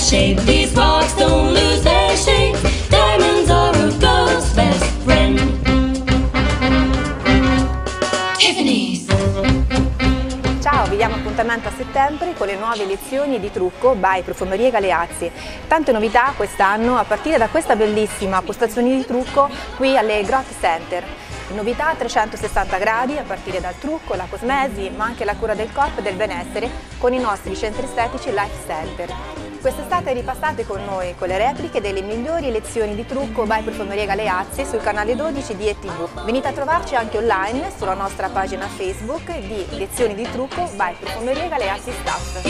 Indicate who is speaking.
Speaker 1: shape. These rocks don't lose their shape. Diamonds are a girl's best friend. Tiffany's.
Speaker 2: Ciao, vi diamo appuntamento a settembre con le nuove lezioni di trucco by Profumerie Galeazzi. Tante novità quest'anno a partire da questa bellissima postazione di trucco qui alle Grot Center. Novità a 360 gradi a partire dal trucco, la cosmesi, ma anche la cura del corpo e del benessere con i nostri centri estetici Life Center. Quest'estate ripassate con noi con le repliche delle migliori lezioni di trucco by Profumerie Galeazzi sul canale 12 di ETV. Venite a trovarci anche online sulla nostra pagina Facebook di Lezioni di trucco by Profumerie Galeazzi Staff.